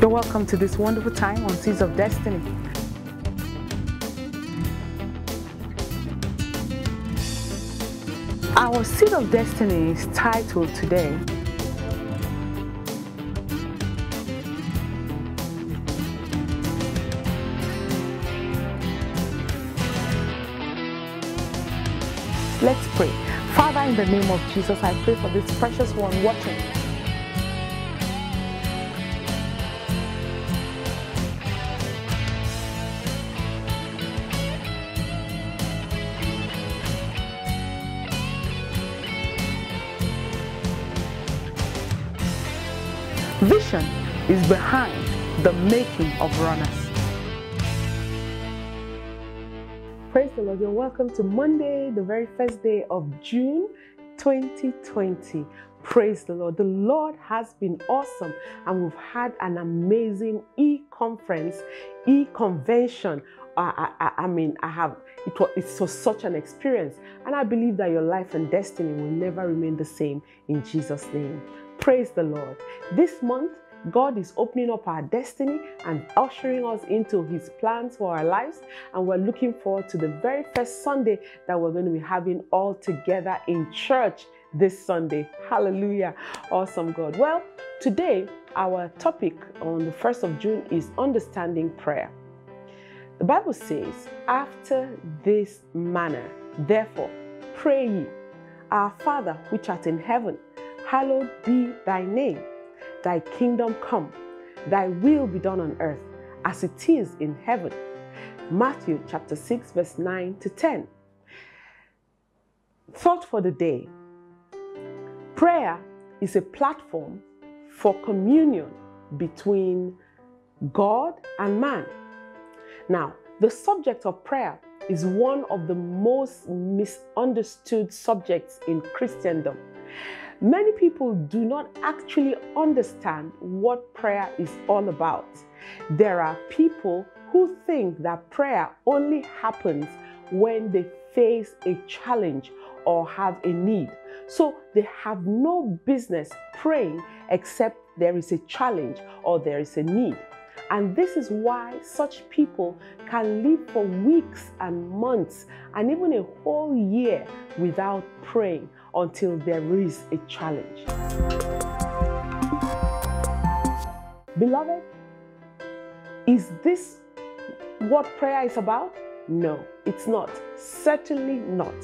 You're welcome to this wonderful time on Seeds of Destiny. Our Seed of Destiny is titled today Let's pray. Father, in the name of Jesus, I pray for this precious one watching. Vision is behind the making of runners. Praise the Lord. You're welcome to Monday, the very first day of June 2020. Praise the Lord. The Lord has been awesome, and we've had an amazing e conference, e convention. I, I, I, mean, I have it was, it was such an experience, and I believe that your life and destiny will never remain the same in Jesus' name. Praise the Lord. This month, God is opening up our destiny and ushering us into His plans for our lives. And we're looking forward to the very first Sunday that we're going to be having all together in church this Sunday. Hallelujah. Awesome, God. Well, today, our topic on the 1st of June is understanding prayer. The Bible says, After this manner, therefore, pray ye, Our Father which art in heaven, hallowed be thy name. Thy kingdom come, thy will be done on earth as it is in heaven. Matthew chapter 6, verse 9 to 10. Thought for the day prayer is a platform for communion between God and man. Now, the subject of prayer is one of the most misunderstood subjects in Christendom. Many people do not actually understand what prayer is all about. There are people who think that prayer only happens when they face a challenge or have a need. So they have no business praying except there is a challenge or there is a need. And this is why such people can live for weeks and months and even a whole year without praying until there is a challenge. Beloved, is this what prayer is about? No, it's not. Certainly not.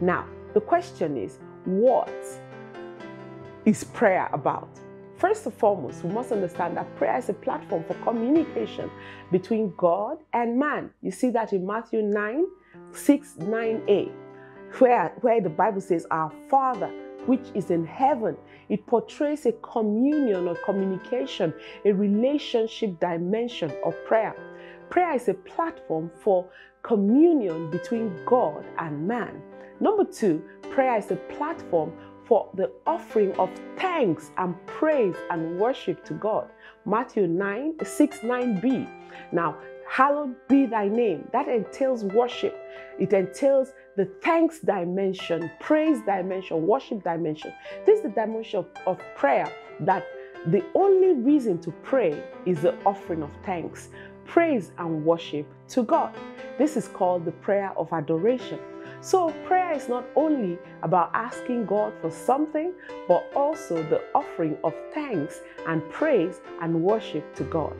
Now, the question is what is prayer about? First and foremost, we must understand that prayer is a platform for communication between God and man. You see that in Matthew 9 6 9a where, where the Bible says, Our Father, which is in heaven. It portrays a communion or communication, a relationship dimension of prayer. Prayer is a platform for communion between God and man. Number two, prayer is a platform for the offering of thanks and praise and worship to God. Matthew 9, 6, 9b. Now, hallowed be thy name. That entails worship. It entails the thanks dimension, praise dimension, worship dimension. This is the dimension of, of prayer that the only reason to pray is the offering of thanks, praise, and worship to God. This is called the prayer of adoration. So, prayer is not only about asking God for something, but also the offering of thanks and praise and worship to God.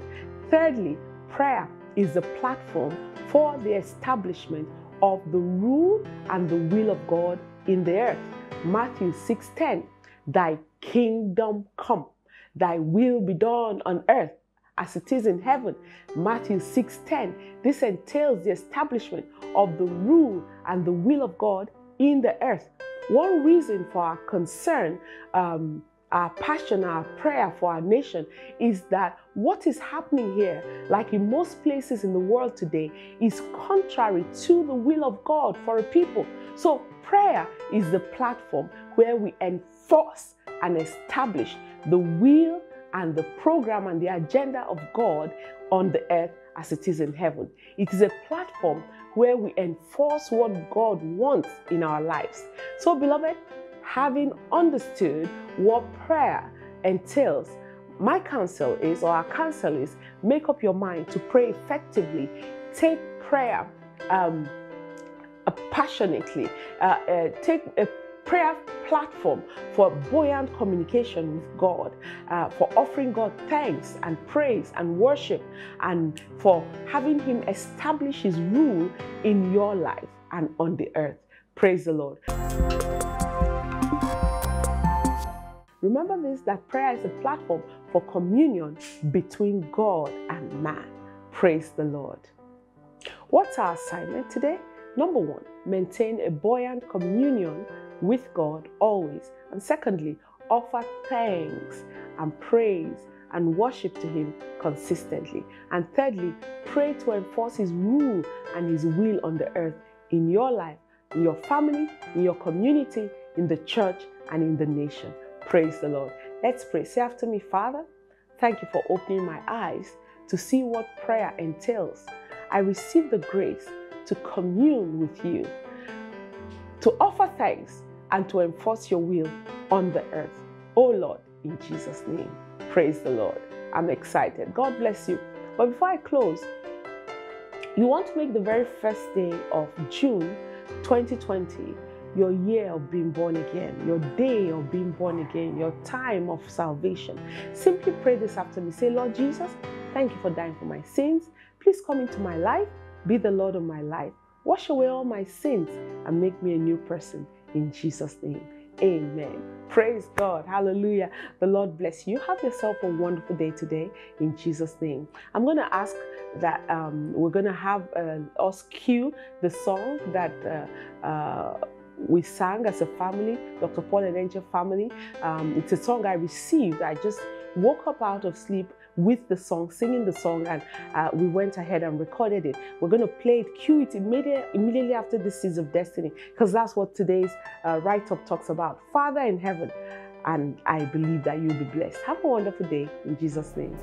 Thirdly, prayer is the platform for the establishment of the rule and the will of God in the earth. Matthew 6:10 Thy kingdom come, thy will be done on earth as it is in heaven. Matthew 6:10 This entails the establishment of the rule and the will of God in the earth. One reason for our concern um, our passion, our prayer for our nation is that what is happening here, like in most places in the world today, is contrary to the will of God for a people. So, prayer is the platform where we enforce and establish the will and the program and the agenda of God on the earth as it is in heaven. It is a platform where we enforce what God wants in our lives. So, beloved, having understood what prayer entails, my counsel is, or our counsel is, make up your mind to pray effectively. Take prayer um, uh, passionately. Uh, uh, take a prayer platform for buoyant communication with God, uh, for offering God thanks and praise and worship, and for having Him establish His rule in your life and on the earth. Praise the Lord. Remember this that prayer is a platform for communion between God and man. Praise the Lord. What's our assignment today? Number one, maintain a buoyant communion with God always. And secondly, offer thanks and praise and worship to Him consistently. And thirdly, pray to enforce His rule and His will on the earth in your life, in your family, in your community, in the church, and in the nation. Praise the Lord. Let's pray. Say after me, Father, thank you for opening my eyes to see what prayer entails. I receive the grace to commune with you, to offer thanks, and to enforce your will on the earth. Oh Lord, in Jesus' name. Praise the Lord. I'm excited. God bless you. But before I close, you want to make the very first day of June 2020 your year of being born again, your day of being born again, your time of salvation. Simply pray this after me. Say, Lord Jesus, thank you for dying for my sins. Please come into my life, be the Lord of my life. Wash away all my sins and make me a new person in Jesus' name. Amen. Praise God. Hallelujah. The Lord bless you. Have yourself a wonderful day today in Jesus' name. I'm going to ask that um, we're going to have uh, us cue the song that uh, uh, we sang as a family, Dr. Paul Enenche family. Um, it's a song I received. I just woke up out of sleep with the song, singing the song, and uh, we went ahead and recorded it. We're going to play it, cue it immediately, immediately after the Seeds of Destiny, because that's what today's uh, write up talks about. Father in heaven, and I believe that you'll be blessed. Have a wonderful day in Jesus' name.